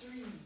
three.